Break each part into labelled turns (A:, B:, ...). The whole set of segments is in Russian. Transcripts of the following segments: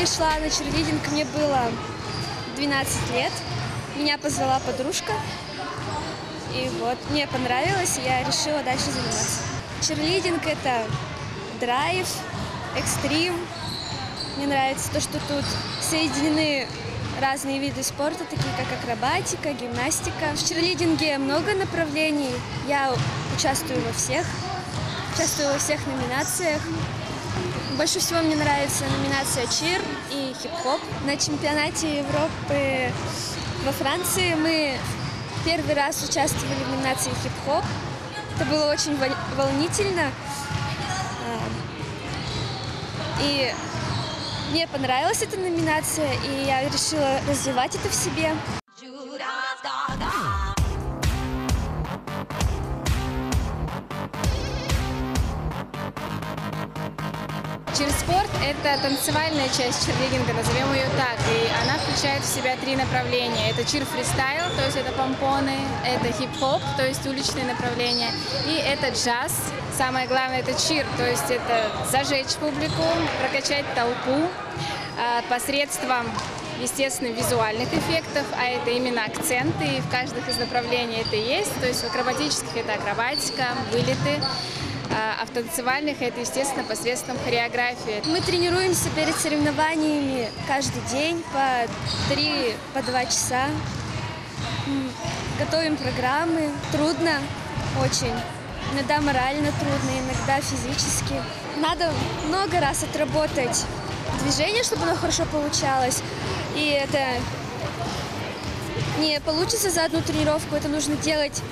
A: пришла на черлидинг, мне было 12 лет. Меня позвала подружка. И вот, мне понравилось, и я решила дальше заниматься. Черлидинг – это драйв, экстрим. Мне нравится то, что тут соединены разные виды спорта, такие как акробатика, гимнастика. В черлидинге много направлений. Я участвую во всех, участвую во всех номинациях. Больше всего мне нравится номинация чир и хип-хоп. На чемпионате Европы во Франции мы первый раз участвовали в номинации хип-хоп. Это было очень волнительно. И мне понравилась эта номинация, и я решила развивать это в себе.
B: Чирспорт – это танцевальная часть чирлидинга, назовем ее так, и она включает в себя три направления. Это чир-фристайл, то есть это помпоны, это хип-хоп, то есть уличные направления, и это джаз. Самое главное – это чир, то есть это зажечь публику, прокачать толпу а, посредством естественно, визуальных эффектов, а это именно акценты, и в каждых из направлений это есть. То есть в акробатических это акробатика, вылеты, а в танцевальных это, естественно, посредством хореографии.
A: Мы тренируемся перед соревнованиями каждый день по три, по два часа. Готовим программы. Трудно очень. Иногда морально трудно, иногда физически. Надо много раз отработать движение, чтобы оно хорошо получалось. И это не получится за одну тренировку, это нужно делать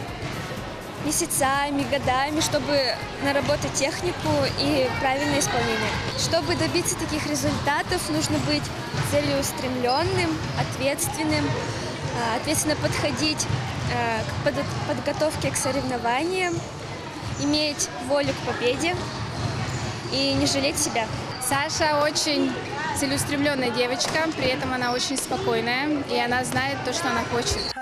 A: месяцами, годами, чтобы наработать технику и правильное исполнение. Чтобы добиться таких результатов, нужно быть целеустремленным, ответственным, а, ответственно подходить а, к подготовке к соревнованиям, иметь волю к победе и не жалеть себя.
B: Саша очень целеустремленная девочка, при этом она очень спокойная, и она знает то, что она хочет.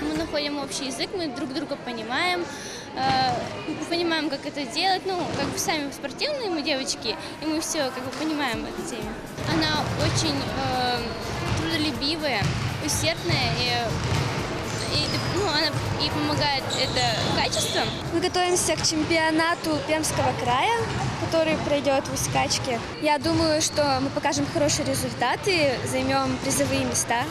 C: Мы находим общий язык, мы друг друга понимаем, э, понимаем, как это делать. Ну, как бы сами спортивные мы девочки, и мы все как бы понимаем эту тему. Она очень э, трудолюбивая, усердная и, и помогает это качеством.
A: Мы готовимся к чемпионату Пермского края, который пройдет в Искачке. Я думаю, что мы покажем хорошие результаты, займем призовые места.